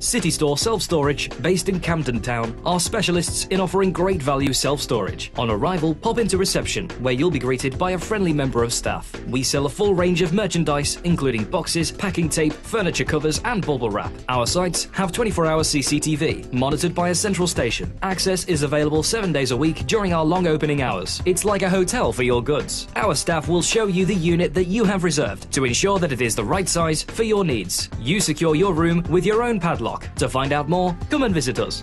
CityStore Self Storage, based in Camden Town, are specialists in offering great value self storage. On arrival, pop into reception, where you'll be greeted by a friendly member of staff. We sell a full range of merchandise, including boxes, packing tape, furniture covers, and bubble wrap. Our sites have 24 hour CCTV, monitored by a central station. Access is available seven days a week during our long opening hours. It's like a hotel for your goods. Our staff will show you the unit that you have reserved to ensure that it is the right size for your needs. You secure your room with your own padlock. To find out more, come and visit us.